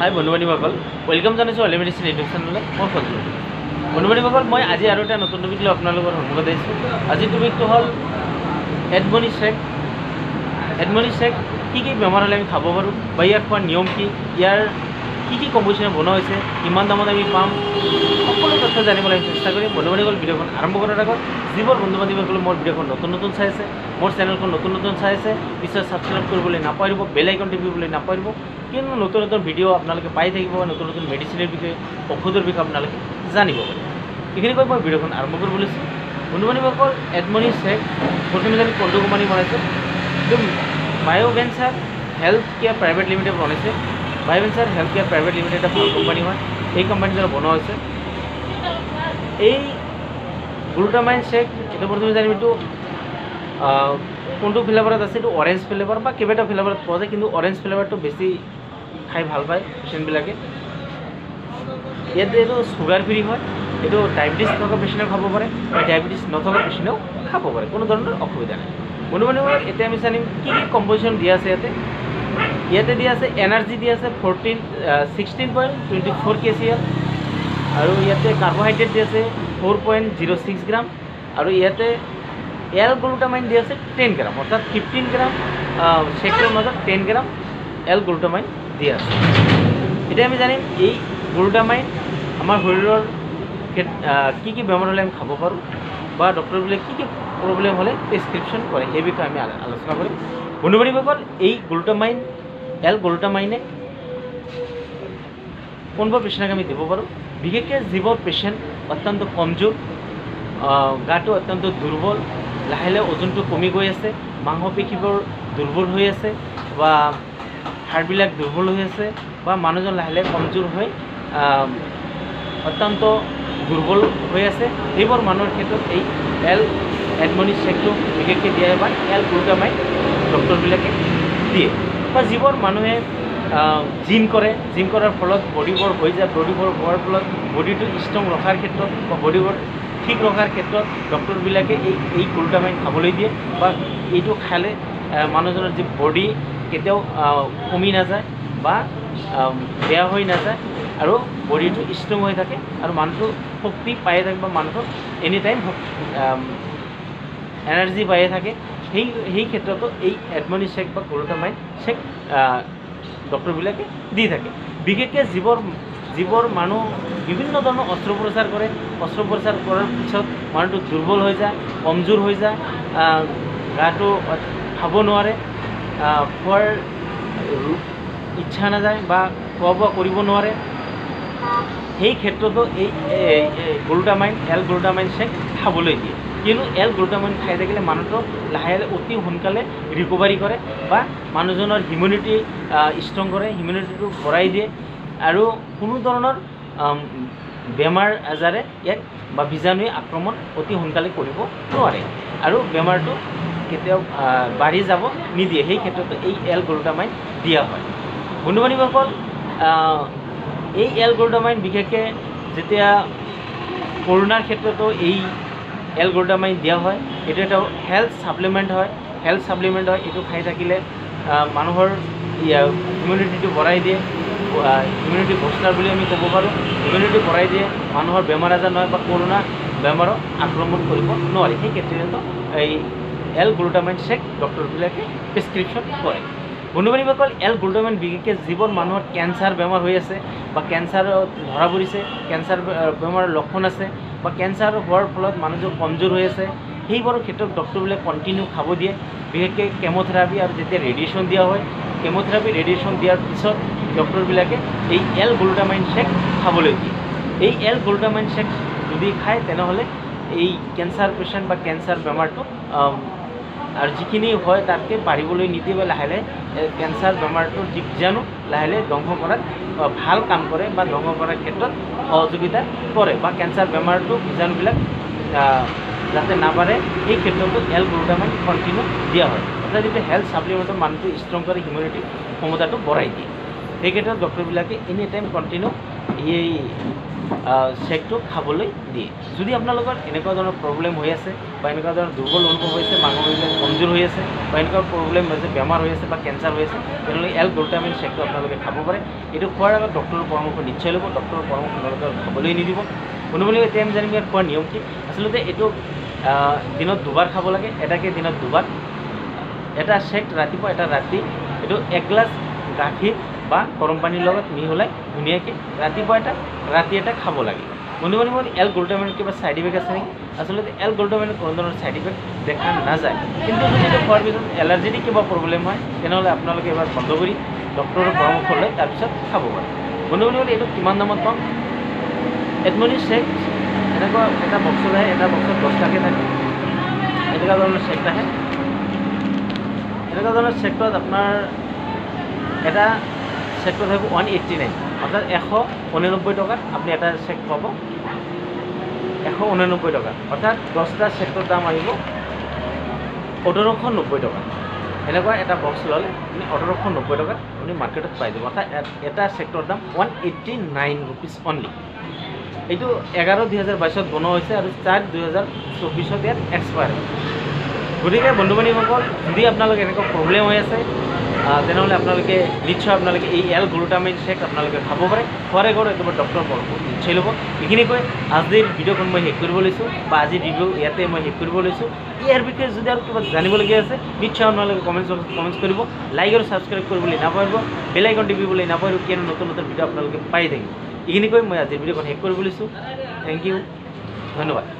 হাই বন্ধু বান্ধৱীসকল ৱেলকাম জনাইছোঁ অলি medicine YouTube চেনেললৈ মই ফজলুল বন্ধু বান্ধৱীসকল মই আজি আৰু এটা নতুন টপিক লৈ আপোনালোকৰ সন্মুখত আহিছোঁ। আজিৰ টপিকটো হ'ল এডমনি চেক এডমনি চেক কি কি বেমাৰ হ'লে আমি খাব পাৰোঁ? বা ইয়াৰ খোৱাৰ নিয়ম কি? ইয়াৰ কি কি কম্পজিশ্যনে বনোৱা হৈছে কিমান দামত আমি পাম সকলো তথ্য জানিবলৈ চেষ্টা কৰিম বন্ধু বান্ধৱীসকল ভিডিঅ'খন। আৰম্ভ কৰাৰ আগত যিবোৰ বন্ধু বান্ধৱীসকলে মোৰ ভিডিঅ'খন নতুন নতুন চাই আছে মোৰ চেনেলখন নতুন নতুন চাই আছে পিছত ছাবস্ক্ৰাইব কৰিবলৈ নাপাহৰিব বেল আইকন টিপিবলৈ নাপাহৰিব। কিয়নো নতুন নতুন ভিডিঅ' আপোনালোকে পাই থাকিব নতুন নতুন মেডিচিনৰ বিষয়ে ঔষধৰ বিষয়ে আপোনালোকে জানিব। এইখিনি কৈ মই ভিডিঅ'খন আৰম্ভ কৰিব লৈছোঁ। বন্ধু বান্ধৱীসকল এডমনি চেক প্ৰথমে জানি কোনটো কোম্পানী বনাইছে? Bioventure health care private limited বনাইছে। Bioventure health care private limited ভাল কোম্পানী হয়। এই কোম্পানীৰ দ্বাৰা বনোৱা হৈছে। এই গ্লুটামাইন চেক এইটো প্ৰথমে জানিম এইটো? কোনটো ফ্লেভাৰত আছে এইটো অৰেঞ্জ ফ্লেভাৰ বা কেইবাটাও ফ্লেভাৰত পোৱা যায় কিন্তু অৰেঞ্জ ফ্লেভাৰটো বেছি খাই ভাল পায় পেচেণ্টবিলাকে ইয়াতে এইটো চুগাৰ ফ্ৰী হয়। এইটো ডায়েবেটিছ থকা পেচেণ্টেও খাব পাৰে বা ডায়েবেটিছ নথকা পেচেণ্টেও খাব পাৰে। কোনো ধৰণৰ অসুবিধা নাই। বন্ধু বান্ধৱীসকল এতিয়া আমি জানিম কি কি কম্পজিশ্যন দিয়া আছে ইয়াতে। ইয়াতে দিয়া আছে এনাৰ্জি দিয়া আছে fourteen sixteen point twenty four K C L আৰু ইয়াতে কাৰ্বহাইড্ৰেট দি আছে four point zero' six gram আৰু ইয়াতে এল গ্লুটামাইন দি আছে টেন গ্ৰাম অৰ্থাৎ ফিফটিন গ্ৰাম চেকৰ মাজত টেন গ্ৰাম এল গ্লুটামাইন দি আছে। এতিয়া আমি জানিম এই গ্লুটামাইন আমাৰ শৰীৰৰ কি কি বেমাৰ হ'লে আমি খাব পাৰোঁ বা ডক্টৰবিলাকে কি কি প্ৰব্লেম হ'লে প্ৰেছক্ৰিপশ্যন কৰে সেই বিষয়ে আমি আলো- আলোচনা কৰিম। বন্ধু বান্ধৱীসকল এই গ্লুটামাইন এল গ্লুটামাইনে কোনবোৰ পেচেণ্টক আমি দিব পাৰোঁ? বিশেষকৈ যিবোৰ পেচেণ্ট অত্যন্ত কমজোৰ গাটো অত্যন্ত দুৰ্বল, লাহে লাহে ওজনটো কমি গৈ আছে, মাংসপেশীবোৰ দুৰ্বল হৈ আছে বা হাড়বিলাক দুৰ্বল হৈ আছে বা মানুহজন লাহে লাহে কমজোৰ হৈ অত্যন্ত দুৰ্বল হৈ আছে। সেইবোৰ মানুহৰ ক্ষেত্ৰত এই এল এডমনি চেকটো বিশেষকৈ দিয়া হয় বা এল গ্লুটামাইন ডক্টৰবিলাকে দিয়ে। বা যিবোৰ মানুহে জিম কৰে জিম কৰাৰ ফলত বডিবোৰ হৈ যায় বডিবোৰ হোৱাৰ ফলত বডিটো ষ্ট্ৰং ৰখাৰ ক্ষেত্ৰত বা বডিবোৰ ঠিক ৰখাৰ ক্ষেত্ৰত ডক্টৰবিলাকে এই এই গ্লুটামাইন খাবলৈ দিয়ে বা এইটো খালে মানুহজনৰ যি বডি কেতিয়াও কমি নাযায় বা বেয়া হৈ নাযায় আৰু বডিটো ষ্ট্ৰং হৈ থাকে আৰু মানুহটো শক্তি পায়ে থাকে বা মানুহটো এনি টাইম এনাৰ্জি পায়ে থাকে। সেই সেই ক্ষেত্ৰতো এই এডমনি চেক বা গ্লুটামাইন চেক ডক্টৰবিলাকে দি থাকে। বিশেষকৈ যিবোৰ যিবোৰ মানুহ বিভিন্ন ধৰণৰ অস্ত্ৰোপচাৰ কৰে অস্ত্ৰোপচাৰ কৰাৰ পিছত মানুহটো দুৰ্বল হৈ যায় কমজোৰ হৈ যায় গাটো খাব নোৱাৰে খোৱাৰ ইচ্ছা নাযায় বা খোৱা বোৱা কৰিব নোৱাৰে। সেই ক্ষেত্ৰতো এই গ্লুটামাইন এল গ্লুটামাইন চেক খাবলৈ দিয়ে। কিয়নো এল গ্লুটামাইন খাই থাকিলে মানুহটো লাহে লাহে অতি সোনকালে ৰিকভাৰী কৰে বা মানুহজনৰ হিমিউনিটি ষ্ট্ৰং কৰে হিমিউনিটিটো বঢ়াই দিয়ে। আৰু কোনো ধৰণৰ বেমাৰ আজাৰে ইয়াক বা বীজাণুৱে আক্ৰমণ অতি সোনকালে কৰিব নোৱাৰে। আৰু বেমাৰটো কেতিয়াও বাঢ়ি যাব নিদিয়ে। সেই ক্ষেত্ৰতো এই এল গ্লুটামাইন দিয়া হয়। বন্ধু বান্ধৱীসকল এই এল গ্লুটামাইন বিশেষকৈ যেতিয়া কৰোণাৰ ক্ষেত্ৰতো এই এল গ্লুটামাইন দিয়া হয় এইটো এটা হেল্থ ছাপ্লিমেণ্ট হয়। হেল্থ ছাপ্লিমেণ্ট হয় এইটো খাই থাকিলে মানুহৰ ইমিউনিটিটো বঢ়াই দিয়ে। ইমিউনিটি বুষ্টাৰ বুলি আমি ক'ব পাৰোঁ। ইমিউনিটি বঢ়াই দিয়ে মানুহৰ বেমাৰ আজাৰ নহয় বা কৰোণা বেমাৰক আক্ৰমণ কৰিব নোৱাৰে। সেই ক্ষেত্ৰত এই এল গ্লুটামাইন চেক ডক্টৰবিলাকে প্ৰেছক্ৰিপশ্যন কৰে। বন্ধু বান্ধৱীসকল এল গ্লুটামাইন বিশেষকৈ যিবোৰ মানুহৰ কেঞ্চাৰ বেমাৰ হৈ আছে, বা কেঞ্চাৰ ধৰা পৰিছে, কেঞ্চাৰ বেমাৰৰ লক্ষণ আছে, বা কেঞ্চাৰ হোৱাৰ ফলত মানুহজন কমজোৰ হৈ আছে, সেইবোৰৰ ক্ষেত্ৰত ডক্টৰবিলাক কণ্টিনিউ খাব দিয়ে। বিশেষকৈ কেম'থেৰাপি আৰু যেতিয়া ৰেডিয়েশ্যন দিয়া হয় কেম'থেৰাপি ৰেডিয়েশ্যন দিয়াৰ পিছত ডক্টৰবিলাকে এই এল গ্লুটামাইন চেক খাবলৈ দিয়ে। এই এল গ্লুটামাইন চেক যদি খায়, তেনেহ'লে এই কেঞ্চাৰ পেচেণ্ট বা কেঞ্চাৰ বেমাৰটো আৰু যিখিনি হয় তাতকৈ বাঢ়িবলৈ নিদিয়ে বা লাহে লাহে কেঞ্চাৰ বেমাৰটোৰ বীজাণু লাহে লাহে ধ্বংস কৰাত ভাল কাম কৰে বা ধ্বংস কৰাৰ ক্ষেত্ৰত সহযোগিতা কৰে বা কেঞ্চাৰ বেমাৰটো বীজাণুবিলাক যাতে নাবাঢ়ে সেই ক্ষেত্ৰতো এল গ্লুটামাইন কণ্টিনিউ দিয়া হয়। অৰ্থাৎ যিটো হেল্থ ছাপ্লিমেণ্টৰ মানুহটো ষ্ট্ৰং কৰে হিউমিনিটি ক্ষমতাটো বঢ়াই দিয়ে। সেই ক্ষেত্ৰত ডক্টৰবিলাকে এনি টাইম কণ্টিনিউ এই চেকটো খাবলৈ দিয়ে। যদি আপোনালোকৰ এনেকুৱা ধৰণৰ প্ৰব্লেম হৈ আছে বা এনেকুৱা ধৰণৰ দুৰ্বল অনুভৱ হৈছে মানুহবিলাক কমজোৰ হৈ আছে বা এনেকুৱা প্ৰব্লেম হৈছে বেমাৰ হৈ আছে বা কেঞ্চাৰ হৈ আছে তেনেহ'লে এল গ্লুটামিন চেকটো আপোনালোকে খাব পাৰে। এইটো খোৱাৰ আগত ডক্টৰৰ পৰামৰ্শ নিশ্চয় ল'ব। ডক্টৰৰ পৰামৰ্শ আপোনালোকে খাবলৈ নিদিব। কোনোবলৈ এতিয়া আমি জানিম ইয়াৰ খোৱাৰ নিয়ম কি। আচলতে এইটো দিনত দুবাৰ খাব লাগে এটাকে দিনত দুবাৰ। এটা চেক ৰাতিপুৱা এটা ৰাতি। এইটো এক গ্লাছ গাখীৰ গৰম পানীৰ লগত মিহলাই ধুনীয়াকৈ ৰাতিপুৱা এটা ৰাতি এটা খাব লাগে। বন্ধু বান্ধৱ এল গ্লুটামিনৰ কিবা ছাইড ইফেক্ট আছে নেকি? আচলতে এল গ্লুটামিনৰ কোনো ধৰণৰ ছাইড ইফেক্ট দেখা নাযায়। কিন্তু যদি এইটো খোৱাৰ পিছত এলাৰ্জেটিক কিবা প্ৰব্লেম হয় তেনেহ'লে আপোনালোকে এবাৰ বন্ধ কৰি ডক্টৰৰ পৰামৰ্শ লৈ তাৰপিছত খাব পাৰে। বন্ধু বান্ধৱ এইটো কিমান দামত পাম? এডমনি চেক এনেকুৱা এটা বক্সত আহে এটা বক্সত দহটাকৈ থাকে। এনেকুৱা ধৰণৰ চেক আহে। এনেকুৱা ধৰণৰ চেকটোত আপোনাৰ এটা চেকটো থাকিব ওৱান এইট্টি নাইন অৰ্থাৎ এশ ঊননব্বৈ টকাত আপুনি এটা চেক পাব। এশ ঊননব্বৈ টকা। অৰ্থাৎ দহটা চেকটোৰ দাম আহিব ওঠৰশ নব্বৈ টকা। এনেকুৱা এটা বক্স ল'লে আপুনি ওঠৰশ নব্বৈ টকাত আপুনি মাৰ্কেটত পাই যাব। অৰ্থাৎ এটা চেকটোৰ দাম one eighty nine rupees only এইটো এঘাৰ দুহেজাৰ বাইছত বনোৱা হৈছে আৰু চাৰ দুহেজাৰ চৌবিছত ইয়াত এক্সপায়াৰ গতিকে বন্ধু বান্ধৱীসকল যদি আপোনালোকে এনেকুৱা প্ৰব্লেম হৈ আছে তেনেহ'লে আপোনালোকে নিশ্চয় আপোনালোকে এই এল গ্লুটামিন চেক আপোনালোকে খাব পাৰে। খোৱাৰে ঘৰত একেবাৰে ডক্টৰৰ পৰামৰ্শ নিশ্চয় ল'ব। এইখিনি কৈ আজিৰ ভিডিঅ'খন মই শেষ কৰিব লৈছোঁ বা আজিৰ ৰিভিউ ইয়াতে মই শেষ কৰিব লৈছোঁ। ইয়াৰ বিষয়ে যদি আৰু কিবা জানিবলগীয়া আছে নিশ্চয় আপোনালোকে কমেণ্টছ বক্সত কমেণ্টছ কৰিব। লাইক আৰু ছাবস্ক্ৰাইব কৰিবলৈ নাপাহৰিব। আইকন টিপিবলৈ নাপাহৰিব কিয়নো নতুন নতুন ভিডিঅ' আপোনালোকে পাই থাকিব। এইখিনি কৈ মই আজিৰ ভিডিঅ'খন শেষ কৰিব লৈছোঁ। থেংক ইউ ধন্যবাদ।